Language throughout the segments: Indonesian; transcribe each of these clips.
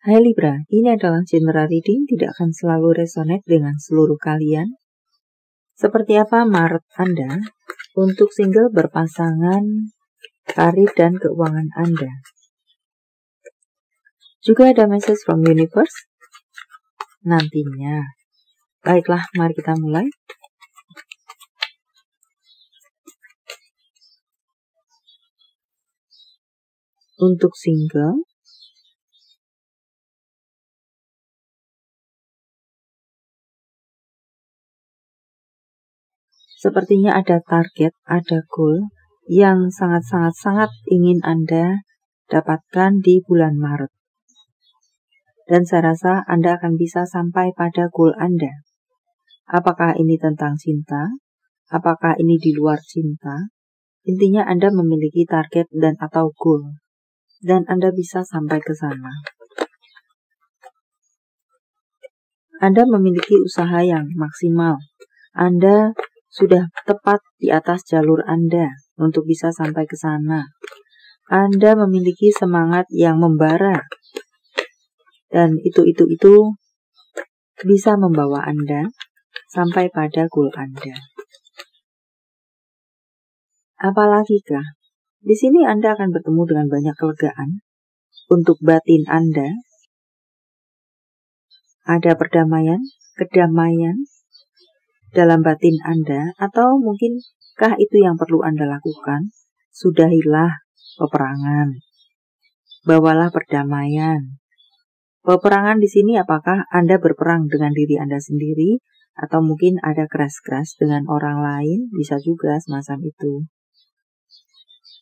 Hai Libra, ini adalah general reading, tidak akan selalu resonate dengan seluruh kalian. Seperti apa Maret Anda untuk single berpasangan, karir dan keuangan Anda. Juga ada message from universe nantinya. Baiklah, mari kita mulai. Untuk single, Sepertinya ada target, ada goal yang sangat-sangat-sangat ingin Anda dapatkan di bulan Maret. Dan saya rasa Anda akan bisa sampai pada goal Anda. Apakah ini tentang cinta? Apakah ini di luar cinta? Intinya Anda memiliki target dan atau goal. Dan Anda bisa sampai ke sana. Anda memiliki usaha yang maksimal. Anda sudah tepat di atas jalur Anda untuk bisa sampai ke sana. Anda memiliki semangat yang membara. Dan itu-itu itu bisa membawa Anda sampai pada goal Anda. Apalagi kah? Di sini Anda akan bertemu dengan banyak kelegaan untuk batin Anda. Ada perdamaian, kedamaian, dalam batin Anda atau mungkinkah itu yang perlu Anda lakukan? Sudahilah peperangan. Bawalah perdamaian. Peperangan di sini apakah Anda berperang dengan diri Anda sendiri atau mungkin ada keras-keras dengan orang lain, bisa juga semacam itu.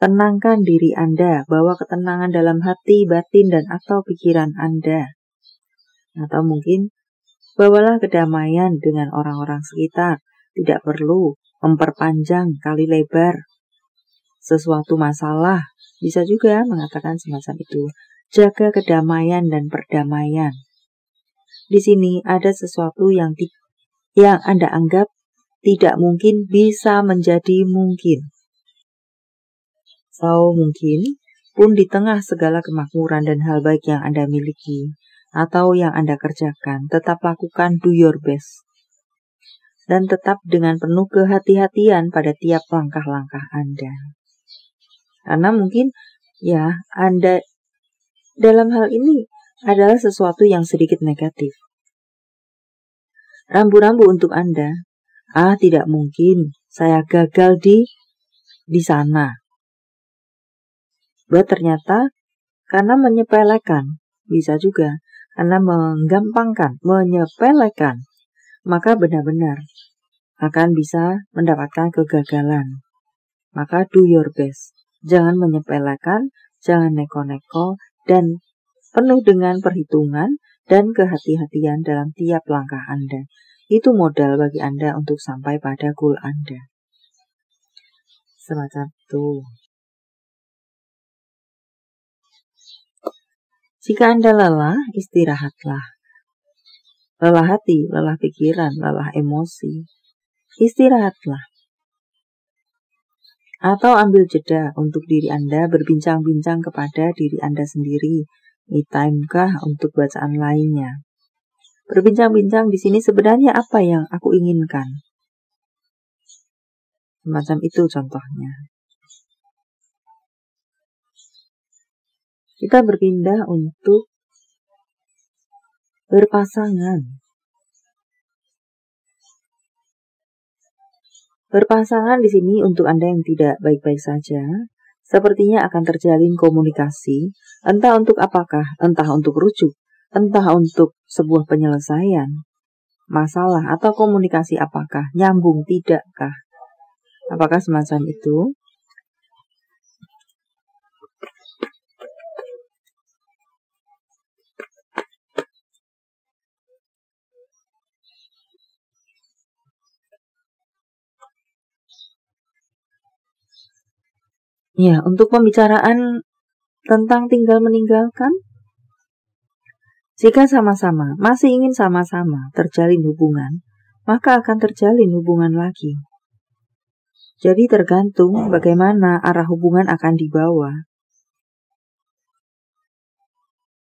Tenangkan diri Anda, bawa ketenangan dalam hati, batin, dan atau pikiran Anda. Atau mungkin Bawalah kedamaian dengan orang-orang sekitar. Tidak perlu memperpanjang kali lebar sesuatu masalah. Bisa juga mengatakan semacam itu. Jaga kedamaian dan perdamaian. Di sini ada sesuatu yang yang Anda anggap tidak mungkin bisa menjadi mungkin. So, mungkin pun di tengah segala kemakmuran dan hal baik yang Anda miliki, atau yang Anda kerjakan, tetap lakukan do your best. Dan tetap dengan penuh kehati-hatian pada tiap langkah-langkah Anda. Karena mungkin ya Anda dalam hal ini adalah sesuatu yang sedikit negatif. Rambu-rambu untuk Anda. Ah, tidak mungkin saya gagal di di sana. Buat ternyata karena menyepelekan bisa juga karena menggampangkan, menyepelekan, maka benar-benar akan bisa mendapatkan kegagalan. Maka do your best. Jangan menyepelekan, jangan neko-neko, dan penuh dengan perhitungan dan kehati-hatian dalam tiap langkah Anda. Itu modal bagi Anda untuk sampai pada goal Anda. Semacam itu. Jika Anda lelah, istirahatlah. Lelah hati, lelah pikiran, lelah emosi. Istirahatlah. Atau ambil jeda untuk diri Anda berbincang-bincang kepada diri Anda sendiri. Me time kah untuk bacaan lainnya? Berbincang-bincang di sini sebenarnya apa yang aku inginkan? Semacam itu contohnya. Kita berpindah untuk berpasangan. Berpasangan di sini untuk Anda yang tidak baik-baik saja, sepertinya akan terjalin komunikasi, entah untuk apakah, entah untuk rujuk, entah untuk sebuah penyelesaian masalah atau komunikasi apakah, nyambung tidakkah. Apakah semacam itu? Ya, untuk pembicaraan tentang tinggal meninggalkan, jika sama-sama masih ingin sama-sama terjalin hubungan, maka akan terjalin hubungan lagi. Jadi tergantung bagaimana arah hubungan akan dibawa.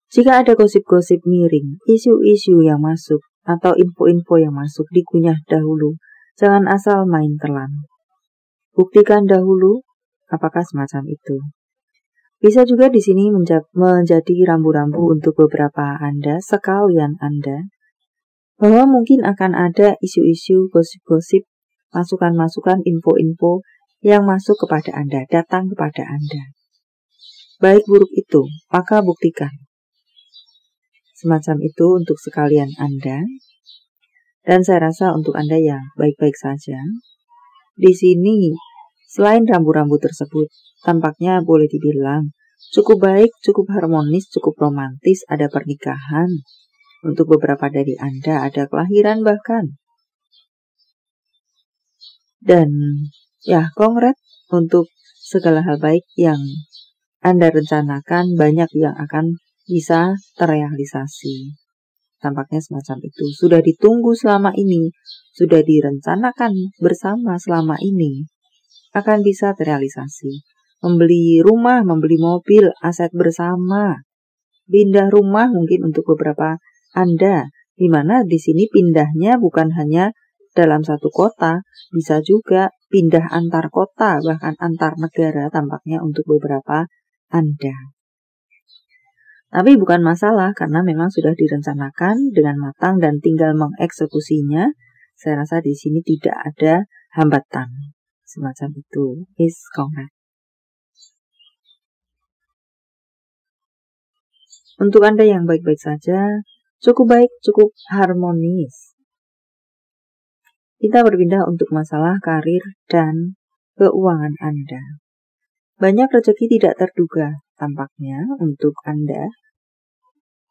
Jika ada gosip-gosip miring, isu-isu yang masuk, atau info-info yang masuk dikunyah dahulu, jangan asal main telan. Buktikan dahulu apakah semacam itu. Bisa juga di sini menjadi rambu-rambu untuk beberapa Anda, sekalian Anda, bahwa mungkin akan ada isu-isu, gosip-gosip, masukan-masukan, info-info yang masuk kepada Anda, datang kepada Anda. Baik buruk itu, maka buktikan. Semacam itu untuk sekalian Anda. Dan saya rasa untuk Anda yang baik-baik saja. Di sini, selain rambu-rambu tersebut, tampaknya boleh dibilang cukup baik, cukup harmonis, cukup romantis, ada pernikahan. Untuk beberapa dari Anda ada kelahiran bahkan. Dan ya, kongret untuk segala hal baik yang Anda rencanakan banyak yang akan bisa terrealisasi. Tampaknya semacam itu. Sudah ditunggu selama ini, sudah direncanakan bersama selama ini, akan bisa terrealisasi. Membeli rumah, membeli mobil, aset bersama, pindah rumah mungkin untuk beberapa Anda, di mana di sini pindahnya bukan hanya dalam satu kota, bisa juga pindah antar kota, bahkan antar negara tampaknya untuk beberapa Anda. Tapi bukan masalah karena memang sudah direncanakan dengan matang dan tinggal mengeksekusinya. Saya rasa di sini tidak ada hambatan semacam itu. Is correct. Untuk Anda yang baik-baik saja, cukup baik, cukup harmonis. Kita berpindah untuk masalah karir dan keuangan Anda. Banyak rezeki tidak terduga tampaknya untuk Anda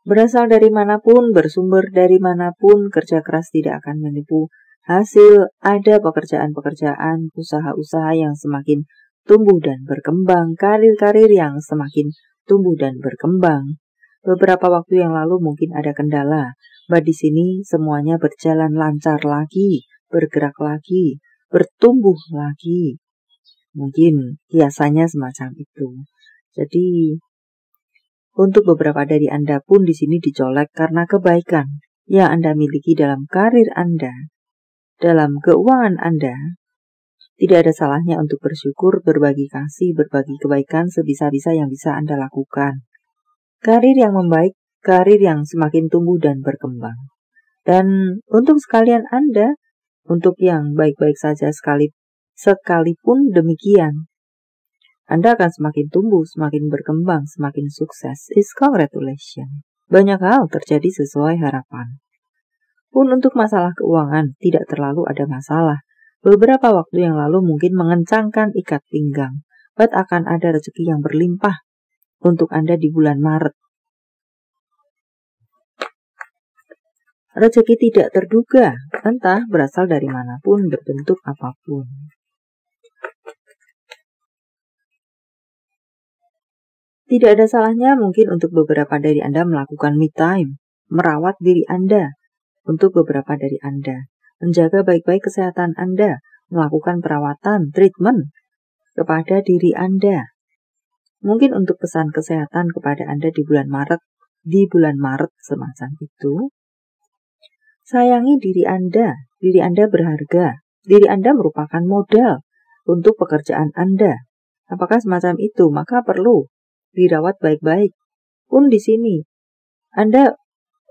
Berasal dari mana pun, bersumber dari mana pun, kerja keras tidak akan menipu hasil. Ada pekerjaan-pekerjaan, usaha-usaha yang semakin tumbuh dan berkembang, karir-karir yang semakin tumbuh dan berkembang. Beberapa waktu yang lalu mungkin ada kendala, but di sini semuanya berjalan lancar lagi, bergerak lagi, bertumbuh lagi. Mungkin biasanya semacam itu. Jadi untuk beberapa dari Anda pun di sini dicolek karena kebaikan yang Anda miliki dalam karir Anda, dalam keuangan Anda. Tidak ada salahnya untuk bersyukur, berbagi kasih, berbagi kebaikan sebisa-bisa yang bisa Anda lakukan. Karir yang membaik, karir yang semakin tumbuh dan berkembang. Dan untuk sekalian Anda, untuk yang baik-baik saja sekali, sekalipun demikian, anda akan semakin tumbuh, semakin berkembang, semakin sukses. Is congratulations. Banyak hal terjadi sesuai harapan. Pun untuk masalah keuangan, tidak terlalu ada masalah. Beberapa waktu yang lalu mungkin mengencangkan ikat pinggang, but akan ada rezeki yang berlimpah untuk Anda di bulan Maret. Rezeki tidak terduga, entah berasal dari mana pun, berbentuk apa pun. Tidak ada salahnya mungkin untuk beberapa dari Anda melakukan me time, merawat diri Anda. Untuk beberapa dari Anda, menjaga baik-baik kesehatan Anda, melakukan perawatan, treatment kepada diri Anda. Mungkin untuk pesan kesehatan kepada Anda di bulan Maret, di bulan Maret semacam itu. Sayangi diri Anda, diri Anda berharga, diri Anda merupakan modal untuk pekerjaan Anda. Apakah semacam itu? Maka perlu dirawat baik-baik. Pun di sini, Anda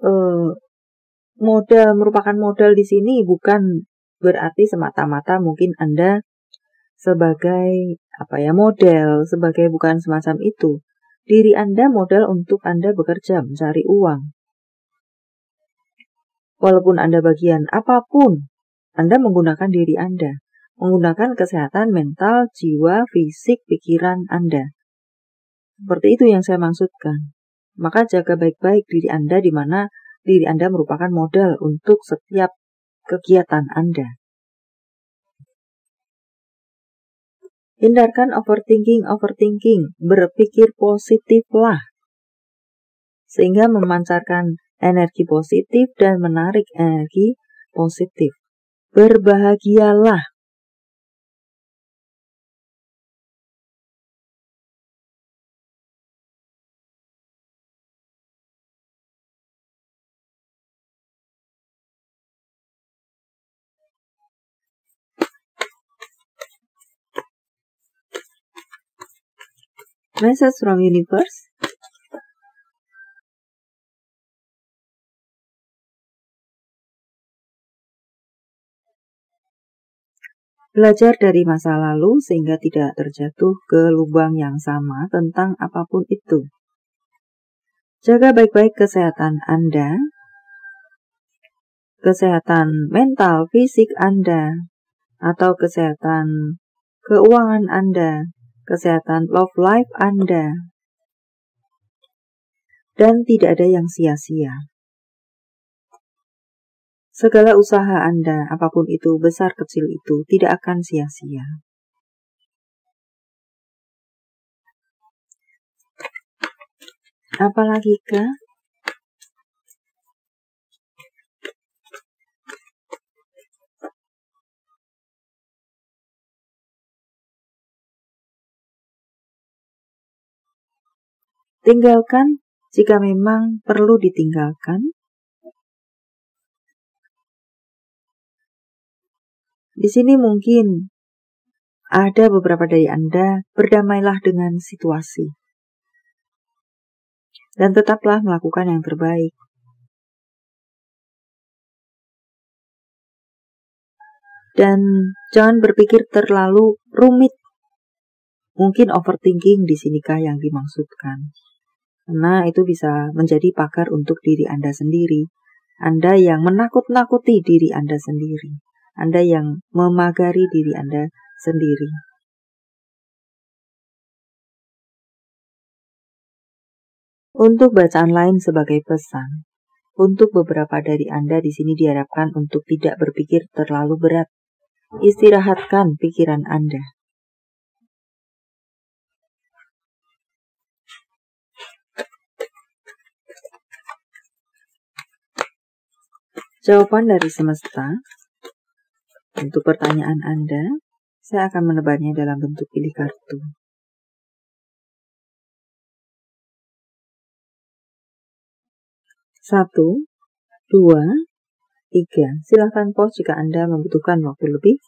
eh, modal merupakan modal di sini bukan berarti semata-mata mungkin Anda sebagai apa ya model, sebagai bukan semacam itu. Diri Anda modal untuk Anda bekerja mencari uang. Walaupun Anda bagian apa pun, Anda menggunakan diri Anda, menggunakan kesehatan mental, jiwa, fisik, pikiran Anda. Seperti itu yang saya maksudkan. Maka jaga baik-baik diri Anda di mana diri Anda merupakan modal untuk setiap kegiatan Anda. Hindarkan overthinking, overthinking, berpikir positiflah. Sehingga memancarkan energi positif dan menarik energi positif. Berbahagialah. Message from Universe. Belajar dari masa lalu sehingga tidak terjatuh ke lubang yang sama tentang apa pun itu. Jaga baik-baik kesehatan Anda, kesehatan mental, fisik Anda, atau kesehatan keuangan Anda, kesehatan love life Anda, dan tidak ada yang sia-sia. Segala usaha Anda, apa pun itu, besar kecil itu, tidak akan sia-sia. Apalagi kah? Tinggalkan jika memang perlu ditinggalkan, Di sini mungkin ada beberapa dari Anda berdamailah dengan situasi. Dan tetaplah melakukan yang terbaik. Dan jangan berpikir terlalu rumit. Mungkin overthinking di sinikah yang dimaksudkan. Karena itu bisa menjadi pakar untuk diri Anda sendiri. Anda yang menakut-nakuti diri Anda sendiri. Anda yang memagari diri Anda sendiri. Untuk bacaan lain sebagai pesan, untuk beberapa dari Anda di sini diharapkan untuk tidak berpikir terlalu berat. Istirahatkan pikiran Anda. Jawaban dari semesta untuk pertanyaan Anda, saya akan menebarnya dalam bentuk pilih kartu. Satu, dua, tiga. Silahkan pause jika Anda membutuhkan waktu lebih.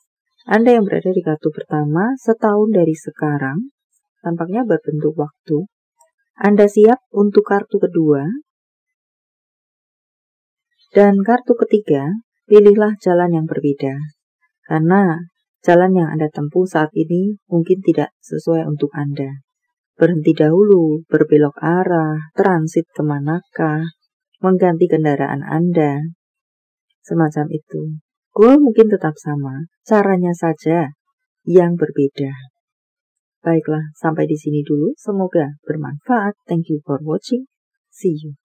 Anda yang berada di kartu pertama, setahun dari sekarang, tampaknya berbentuk waktu. Anda siap untuk kartu kedua. Dan kartu ketiga, pilihlah jalan yang berbeda. Karena jalan yang Anda tempuh saat ini mungkin tidak sesuai untuk Anda. Berhenti dahulu, berbelok arah, transit ke manakah, mengganti kendaraan Anda. Semacam itu. Goal mungkin tetap sama, caranya saja yang berbeda. Baiklah, sampai di sini dulu. Semoga bermanfaat. Thank you for watching. See you.